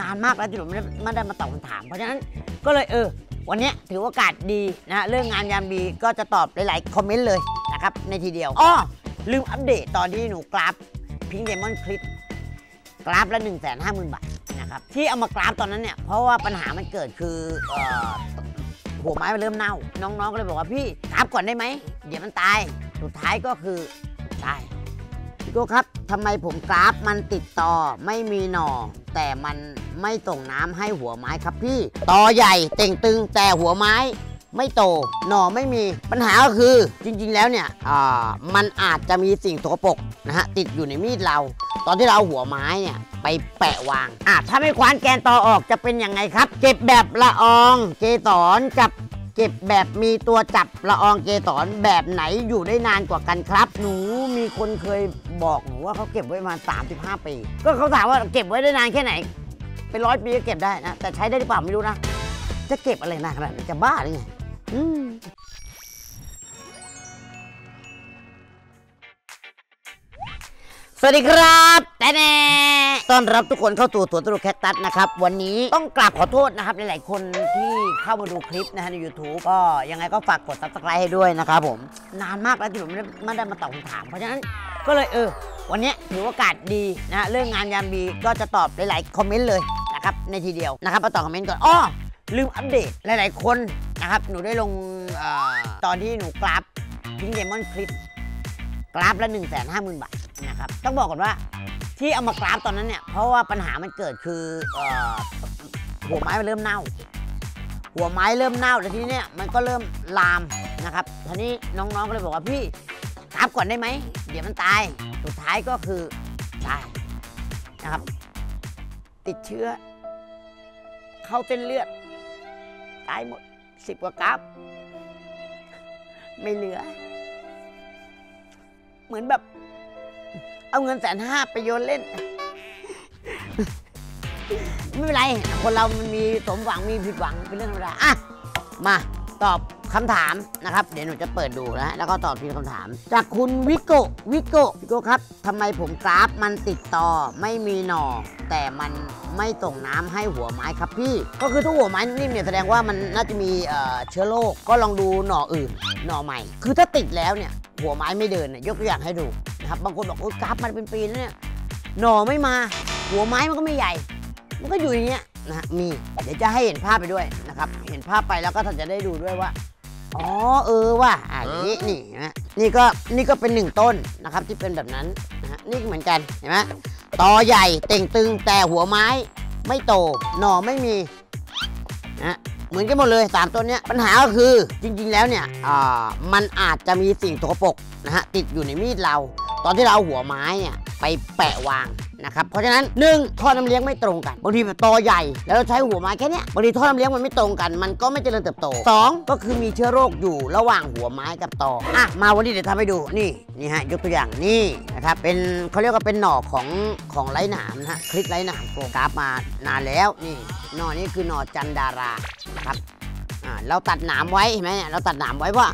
นานมากแล้วที่หนูไม่ได้ไม่ได้มาตอบคำถาม เพราะฉะนั้นก็เลยเออ วันเนี้ยถือโอกาสดีนะฮะเรื่องงานยามดีก็จะตอบหลาย ๆ คอมเมนต์เลยนะครับ ในทีเดียวอ้อลืมอัปเดตตอนที่หนูกราฟพิงเดมอนคลิปกราฟละ1 5 0 0 0 0 บาทนะครับที่เอามากราฟตอนนั้นเนี่ยเพราะว่าปัญหามันเกิดคือเอ่อหัวไม้มันเริ่มเน่า น้อง ๆ ก็เลยบอกว่าพี่กราฟก่อนได้ไหมเดี๋ยวมันตาย สุดท้ายก็คือตาย กครับทำไมผมกราฟมันติดต่อไม่มีหน่อ แต่มันไม่ส่งน้ำให้หัวไม้ครับพี่ตอใหญ่เต่งตึงแต่หัวไม้ไม่โต หน่อไม่มีปัญหาก็คือจริงๆแล้วเนี่ยมันอาจจะมีสิ่งสกปรกนะฮะติดอยู่ในมีดเรา ตอนที่เราหัวไม้เนี่ยไปแปะวางอะถ้าไม่คว้านแกนต่อออกจะเป็นยังไงครับ เก็บแบบละออง เกสรกับ เก็บแบบมีตัวจับละอองเกสรแบบไหนอยู่ได้นานกว่ากันครับ หนูมีคนเคยบอกหนูว่าเขาเก็บไว้มา 35 ปี ก็เขาถามว่าเก็บไว้ได้นานแค่ไหน เป็นร้อยปีก็เก็บได้นะ แต่ใช้ได้หรือเปล่าไม่รู้นะ จะเก็บอะไรนานขนาดนั้นจะบ้าหรือไง วัสดีครับแต่แน่ต้อนรับทุกคนเข้าสู่ตัวตลกแคคตัสนะครับ วันนี้ต้องกราบขอโทษนะครับ หลาย ๆ คนที่เข้ามาดูคลิปนะฮะใน YouTube ก็ยังไงก็ฝากกด subscribe ให้ด้วยนะครับผม นานมากแล้วที่ผมไม่ได้ไม่ได้มาตอบคำถาม เพราะฉะนั้นก็เลยเออ วันนี้ถือโอกาสดีนะฮะเรื่องงานยามดีก็จะตอบหลาย ๆ คอมเมนต์เลยนะครับในทีเดียวนะครับมาตอบคอมเมนต์ก่อนอ้อลืมอัปเดตหลาย ๆ คนนะครับหนูได้ลงเออตอนที่หนูกราฟพิงเดมอนคลิปกราฟละ1 5 0 0 0 0 บาท นะครับต้องบอกก่อนว่าที่เอามากราฟตอนนั้นเนี่ย เพราะว่าปัญหามันเกิดคืออหัวไม้มันเริ่มเน่า หัวไม้เริ่มเน่าแล้วทีนี้เนี่ยมันก็เริ่มลามนะครับทีนี้น้องๆก็เลยบอกว่าพี่กราฟก่อนได้ไหมเดี๋ยวมันตายสุดท้ายก็คือตายนะครับ ติดเชื้อ เข้าเส้นเลือดตายหมดสิบกว่ากราฟไม่เหลือ เหมือนแบบ เอาเงินแสนห้าไปโยนเล่น ไม่เป็นไร คนเรามันมีสมหวังมีผิดหวังเป็นเรื่องธรรมดาอะมาตอบคำถามนะครับ เดี๋ยวหนูจะเปิดดูนะแล้วก็ตอบทีละคำถาม จากคุณวิโกวิโกวิโกครับทำไมผมกราฟมันติดต่อไม่มีหน่อ แต่มันไม่ส่งน้ำให้หัวไม้ครับพี่ ก็คือถ้าหัวไม้นิ่มเนี่ยแสดงว่ามันน่าจะมีเอ่อเชื้อโรคก็ลองดูหน่ออื่นหน่อใหม่ คือถ้าติดแล้วเนี่ยหัวไม้ไม่เดินเนี่ยยกตัวอย่างให้ดู นะครับบางคนบอกโอ้ยกราฟมันเป็นปีแล้วเนี่ยหน่อไม่มา หัวไม้มันก็ไม่ใหญ่ มันก็อยู่อย่างเงี้ยนะฮะมีเดี๋ยวจะให้เห็นภาพไปด้วยนะครับ เห็นภาพไปแล้วก็ท่านจะได้ดูด้วยว่าอ๋อเออว่ะอะอย่านี้นี่นะนี่ก็นี่ก็เป็นหนึ่งต้นนะครับที่เป็นแบบนั้นนะฮะนี่เหมือนกันเห็นไหมตอใหญ่เต่งตึงแต่หัวไม้ไม่โตหน่อไม่มีนะเหมือนกันหมดเลยสามต้นเนี้ยปัญหาก็คือจริงๆแล้วเนี่ยอ่ามันอาจจะมีสิ่งสกปรกนะฮะติดอยู่ในมีดเรา ตอนที่เราเอาหัวไม้เนี่ยไปแปะวางนะครับเพราะฉะนั้นหนึ่งท่อน้ำเลี้ยงไม่ตรงกันบางทีแบบตอใหญ่ แล้วเราใช้หัวไม้แค่นี้บางทีท่อน้ำเลี้ยงมันไม่ตรงกัน มันก็ไม่เจริญเติบโตสองก็คือมีเชื้อโรคอยู่ระหว่างหัวไม้กับตออะมาวันนี้เดี๋ยวทำให้ดูนี่นี่ฮะยกตัวอย่างนี่นะครับเป็นเขาเรียกว่าเป็นหน่อของของไร้หนามนะฮะคลิปไร้หนามโปรกราฟมานานแล้วนี่หน่อนี้คือหน่อจันดารานะครับอ่าเราตัดหนามไว้เห็นไหมเนี่ยเราตัดหนามไว้ว่า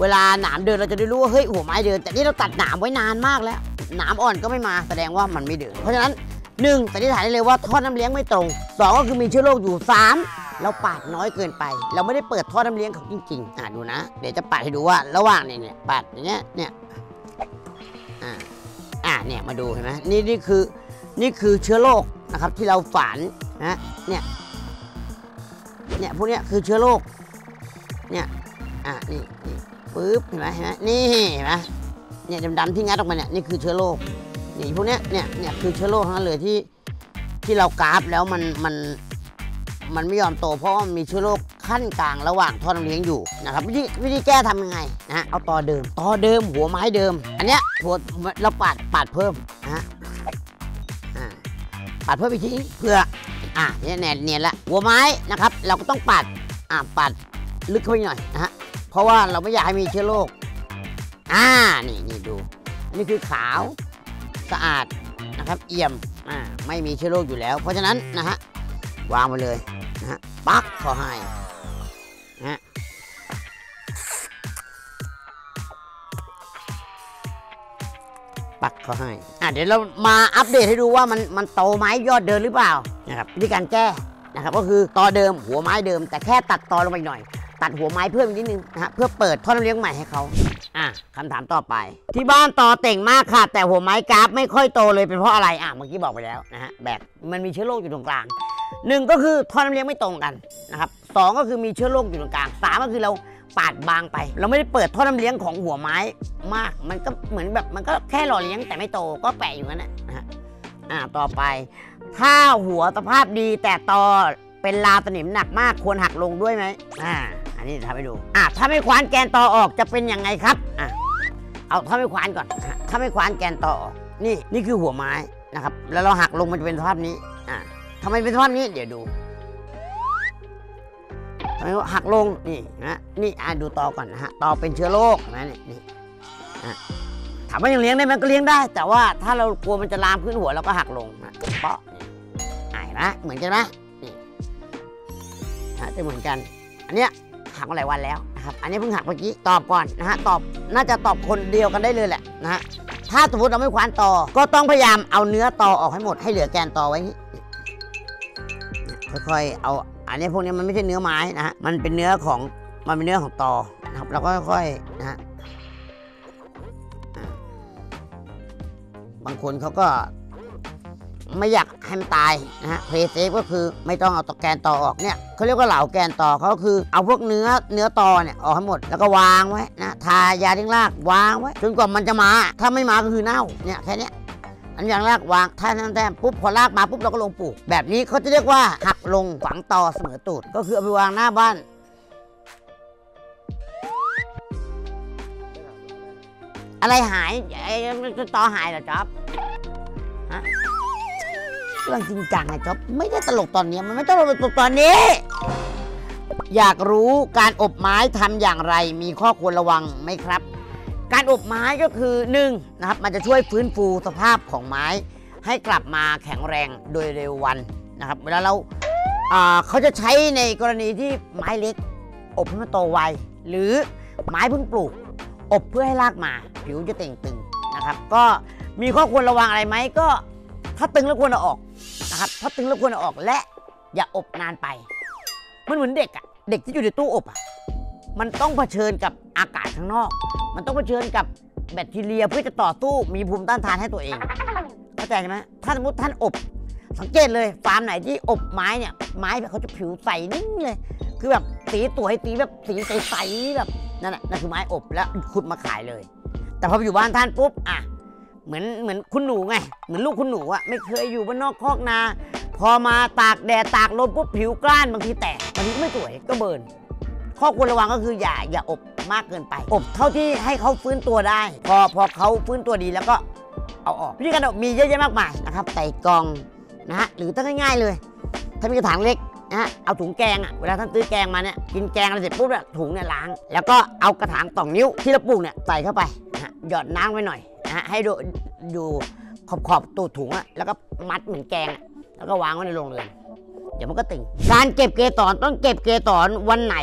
เวลาหนามเดินเราจะได้รู้ว่าเฮ้ยหัวไม้เดิน แต่นี่เราตัดหนามไว้นานมากแล้ว หนามอ่อนก็ไม่มาแสดงว่ามันไม่เดิน เพราะฉะนั้นหนึ่งสันนิษฐานได้เลยว่าท่อน้ำเลี้ยงไม่ตรงสองก็คือมีเชื้อโรคอยู่สามเราปาดน้อยเกินไป เราไม่ได้เปิดท่อน้ำเลี้ยงเขาจริงๆอ่าดูนะ เดี๋ยวจะปาดให้ดูว่าระหว่างเนี่ยเนี่ยปาดอย่างเงี้ยเนี่ยอ่าอ่าเนี่ยมาดูเห็นไหมนี่นี่คือนี่คือเชื้อโรคนะครับที่เราฝานนะเนี่ยเนี่ยพวกเนี้ยคือเชื้อโรคเนี่ยอ่านี่นี่ ปึ๊บเห็นไหมเห็นไหมนี่เห็นไหมเนี่ยดำๆที่งัดออกมาเนี่ยนี่คือเชื้อโรคนี่พวกเนี้ยเนี่ยเนี่ยคือเชื้อโรคทั้งนั้นเลยที่ที่เรากราฟแล้วมันมันมันไม่ยอมโตเพราะมันมีเชื้อโรคขั้นกลางระหว่างท่อนเลี้ยงอยู่นะครับวิธีวิธีแก้ทำยังไงนะเอาตอเดิมตอเดิมหัวไม้เดิม อันเนี้ยหัวเราปาดปาดเพิ่มนะปาดเพิ่มอีกทีเพื่ออ่าเนี่ยเนียนเนียนละหัวไม้นะครับ เราก็ต้องปาดอ่าปาดลึกเข้าไปหน่อยนะฮะ เพราะว่าเราไม่อยากให้มีเชื้อโรคอ่านี่นี่ดูนี่คือขาวสะอาดนะครับ เอี่ยมอ่าไม่มีเชื้อโรคอยู่แล้ว เพราะฉะนั้นนะฮะวางไปเลยนะฮะปักเขาให้นะฮะปักเขาให้อะเดี๋ยวเรามาอัปเดตให้ดูว่ามันมันโตไหมยอดเดินหรือเปล่านะครับวิธีการแก้นะครับก็คือตอเดิมหัวไม้เดิม แต่แค่ตัดตอลงไปหน่อย ตัดหัวไม้เพิ่มอีกนิดนึงนะฮะเพื่อเปิดท่อน้ำเลี้ยงใหม่ให้เขาอะคำถามต่อไป ที่บ้านตอเต่งมากค่ะ แต่หัวไม้กราฟไม่ค่อยโตเลยเป็นเพราะอะไรอะเมื่อกี้บอกไปแล้วนะฮะแบบมันมีเชื้อโรคอยู่ตรงกลางหนึ่งก็คือท่อน้ำเลี้ยงไม่ตรงกันนะครับสองก็คือมีเชื้อโรคอยู่ตรงกลางสามก็คือเราปาดบางไป เราไม่ได้เปิดท่อน้ำเลี้ยงของหัวไม้มาก มันก็เหมือนแบบมันก็แค่หล่อเลี้ยงแต่ไม่โตก็แปะอยู่นั่นแหละนะฮะอ่าต่อไป ถ้าหัวสภาพดีแต่ตอเป็นลาสนิมหนักมากควรหักลงด้วยไหมอ่า อันนี้ทำให้ดูอ่าถ้าไม่คว้านแกนต่อออกจะเป็นยังไงครับอะเอาถ้าไม่คว้านก่อนถ้าไม่คว้านแกนต่อออกนี่นี่คือหัวไม้นะครับแล้วเราหักลงมันจะเป็นสภาพนี้อ่าทำไมเป็นสภาพนี้เดี๋ยวดูทำไมหักลงนี่นะนี่อ่าดูต่อก่อนนะฮะต่อเป็นเชื้อโรคนะนี่นี่อะถามว่ายังเลี้ยงได้ไหมก็เลี้ยงได้ แต่ว่าถ้าเรากลัวมันจะลามขึ้นหัวเราก็หักลงนะเปาะนี่อ่าเห็นไหมเหมือนกันไหมนี่ฮะจะเหมือนกัน อันเนี้ย หักมาหลายวันแล้วนะครับอันนี้เพิ่งหักเมื่อกี้ตอบก่อนนะฮะตอบน่าจะตอบคนเดียวกันได้เลยแหละนะฮะถ้าสมมติเราไม่ควานต่อก็ต้องพยายามเอาเนื้อต่อออกให้หมดให้เหลือแกนต่อไว้ค่อยๆเอา อันนี้พวกนี้มันไม่ใช่เนื้อไม้นะฮะมันเป็นเนื้อของมันเป็นเนื้อของตอนะครับเราก็ค่อยๆนะฮะบางคนเขาก็ ไม่อยากให้มันตายนะฮะเพย์เซฟก็คือไม่ต้องเอาตอแกนต่อออกเนี่ยเขาเรียกว่าเหลาแกนต่อเขาก็คือเอาพวกเนื้อเนื้อต่อเนี่ยออกให้หมดแล้วก็วางไว้นะทายาทิ้งรากวางไว้จนกว่ามันจะมา ถ้าไม่มาก็คือเน่าเนี่ยแค่นี้อันอย่างแรกวางถ้าทั้งแต้มปุ๊บพอรากมาปุ๊บเราก็ลงปลูก แบบนี้เขาจะเรียกว่าหักลงฝังต่อเสมอตูดก็คือเอาไปวางหน้าบ้านอะไรหายไอ้ตอหายเหรอจ๊อบฮะ เรื่องจริงจังไงจ๊อบไม่ได้ตลกตอนนี้มันไม่ต้องตลกตอนนี้ อยากรู้การอบไม้ทำอย่างไร มีข้อควรระวังไหมครับ การอบไม้ก็คือหนึ่งนะครับมันจะช่วยฟื้นฟูสภาพของไม้ ให้กลับมาแข็งแรงโดยเร็ววันนะครับ เวลาเราอ่าเขาจะใช้ในกรณีที่ไม้เล็ก อบให้มันโตไวหรือไม้เพิ่งปลูก อบเพื่อให้รากมา ผิวจะเต่งตึงนะครับ ก็มีข้อควรระวังอะไรไหมก็ถ้าตึงแล้วควรเอาออก นะครับถ้าตึงแล้วควรเอาออกและอย่าอบนานไป มันเหมือนเด็กอะเด็กที่อยู่ในตู้อบอะมันต้องเผชิญกับอากาศข้างนอก มันต้องเผชิญกับแบคทีเรียเพื่อจะต่อสู้มีภูมิต้านทานให้ตัวเองเข้าใจไหมถ้าสมมติท่านอบ สังเกตเลยฟาร์มไหนที่อบไม้เนี่ยไม้แบบเขาจะผิวใสนิ่งเลย คือแบบสีสวยสีแบบสีใสๆแบบนั่นแหละนั่นคือไม้อบแล้วขุดมาขายเลย แต่พอไปอยู่บ้านท่านปุ๊บอะ เหมือนเหมือนคุณหนูไง เหมือนลูกคุณหนูอะไม่เคยอยู่บ้านนอกคอกนา พอมาตากแดดตากลมปุ๊บผิวกล้านบางทีแตกบางทีก็ไม่สวยก็เบิร์นข้อควรระวังก็คืออย่าอย่าอบมากเกินไป อบเท่าที่ให้เขาฟื้นตัวได้ พอพอเขาฟื้นตัวดีแล้วก็เอาออกวิธีการอบมีเยอะแยะมากมายนะครับใส่กล่องนะฮะหรือตั้งง่าย ๆ เลย ถ้ามีกระถางเล็กนะฮะเอาถุงแกงอะเวลาท่านซื้อแกงมาเนี่ยกินแกงอะไรเสร็จปุ๊บเนี่ยถุงเนี่ยล้าง แล้วก็เอากระถางสองนิ้วที่เราปลูกเนี่ยใส่เข้าไปนะฮะหยอดน้ำไว้หน่อย นะฮะให้ดูอยู่ขอบขอบตูดถุงอะแล้วก็มัดเหมือนแกงอะแล้วก็วางไว้ในโรงเรือนเดี๋ยวมันก็ติ่งการเก็บเกสรต้องเก็บเกสรวันไหน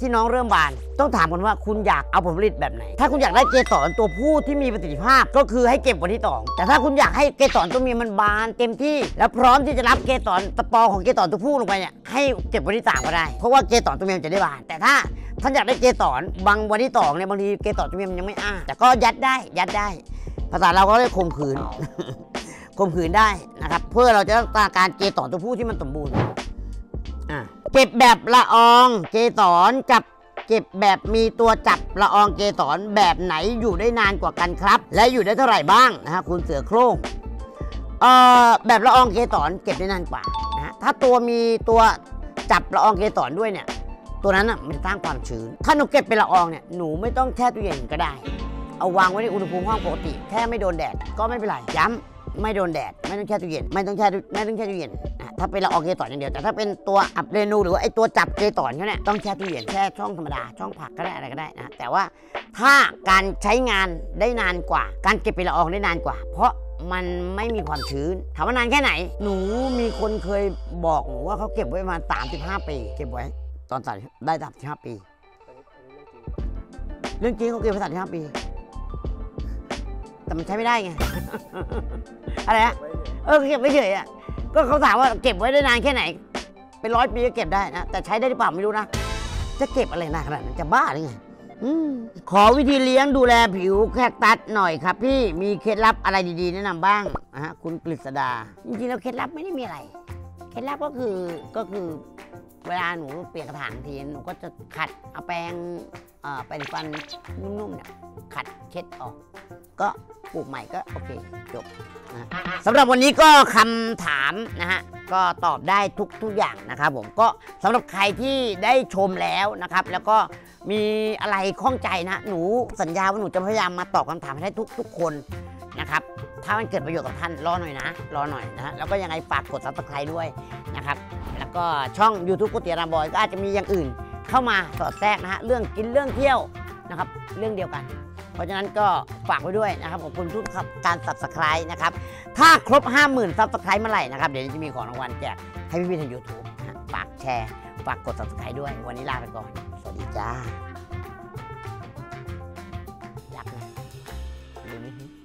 ที่น้องเริ่มบาน ต้องถามกันว่าคุณอยากเอาผลผลิตแบบไหน ถ้าคุณอยากได้เกสรตัวผู้ที่มีประสิทธิภาพก็คือให้เก็บวันที่สองแต่ถ้าคุณอยากให้เกสรตัวเมียมันบานเต็มที่ แล้วพร้อมที่จะรับเกสรตะปอของเกสรตัวผู้ลงไปเนี่ยให้เก็บวันที่สามก็ได้ เพราะว่าเกสรตัวเมียมันจะได้บาน แต่ถ้าท่านอยากได้เกสรบางวันที่สองเนี่ยบางทีเกสรตัวเมียมันยังไม่อ้าแต่ก็ยัดได้ยัดได้ ภาษาเราก็เรียกข่มขืนข่มขืนได้นะครับ เพื่อเราจะต้องการเกสรตัวผู้ที่มันสมบูรณ์เก็บแบบละอองเกสรกับเก็บแบบมีตัวจับละอองเกสรแบบไหนอยู่ได้นานกว่ากันครับ และอยู่ได้เท่าไหร่บ้างนะฮะคุณเสือโคร่งเอ่อแบบละอองเกสรเก็บได้นานกว่านะฮะถ้าตัวมีตัวจับละอองเกสรด้วยเนี่ยตัวนั้นอะมันสร้างความชื้น ถ้าหนูเก็บเป็นละอองเนี่ยหนูไม่ต้องแช่ตู้เย็นก็ได้ เอาวางไว้ในอุณหภูมิห้องปกติ แค่ไม่โดนแดดก็ไม่เป็นไรย้ำไม่โดนแดด ไม่ต้องแช่ตู้เย็น ไม่ต้องแช่ไม่ต้องแช่ตู้เย็นอะถ้าเป็นละอองเกสรอย่างเดียว แต่ถ้าเป็นตัวอับเรนูหรือว่าไอตัวจับเกสรเขาเนี่ยต้องแช่ตู้เย็นแช่ช่องธรรมดาช่องผักก็ได้อะไรก็ได้นะแต่ว่าถ้าการใช้งานได้นานกว่า การเก็บเป็นละอองได้นานกว่า เพราะมันไม่มีความชื้น ถามว่านานแค่ไหน หนูมีคนเคยบอกหนูว่าเขาเก็บไว้ประมาณ35 ปี เก็บไว้ตอนตัดได้35ปี เรื่องจริงเขาเก็บไว้35ปี แต่มันใช้ไม่ได้ไง อะไรฮะเออเก็บไว้เฉยอะก็เขาถามว่าเก็บไว้ได้นานแค่ไหน เป็นร้อยปีก็เก็บได้นะ แต่ใช้ได้หรือเปล่าไม่รู้นะ จะเก็บอะไรนานขนาดนั้นจะบ้าหรือไงอืมขอวิธีเลี้ยงดูแลผิวแคคตัสหน่อยครับ พี่มีเคล็ดลับอะไรดีๆ แนะนำบ้างนะฮะคุณกฤษดา จริงๆแล้วเคล็ดลับไม่ได้มีอะไร เคล็ดลับก็คือก็คือเวลาหนูเปลี่ยนกระถางทีหนูก็จะขัดเอาแปรงเอ่อแปรงฟันนุ่มๆเนี่ยขัดเช็ดออก ก็ ปลูกใหม่ก็โอเคจบนะสำหรับวันนี้ก็คำถามนะฮะก็ตอบได้ทุกทุกอย่างนะครับผมก็สำหรับใครที่ได้ชมแล้วนะครับ แล้วก็มีอะไรข้องใจนะหนูสัญญาว่าหนูจะพยายามมาตอบคำถามให้ได้ทุกทุกคนนะครับถ้ามันเกิดประโยชน์กับท่านรอหน่อยนะ รอหน่อยนะฮะแล้วก็ยังไงฝากกด subscribe ด้วยนะครับ แล้วก็ช่อง YouTube ก๋วยเตี๋ยวรามบอยก็อาจจะมีอย่างอื่น เข้ามาสอดแทรกนะฮะเรื่องกินเรื่องเที่ยวนะครับ เรื่องเดียวกัน เพราะฉะนั้นก็ฝากไว้ด้วยนะครับขอบคุณทุกครับการ s u b สไครต์นะครับ ถ้าครบ 50,000 subscribe เมื่อไหร่นะครับ เดี๋ยวจะมีของรางวัลแจกให้พี่ๆทาง YouTube ฝากแชร์ ฝากกด s u b สไครต์ด้วย วันนี้ลาไปก่อน สวัสดีจ้ารักนะดูนี่